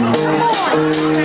Come on.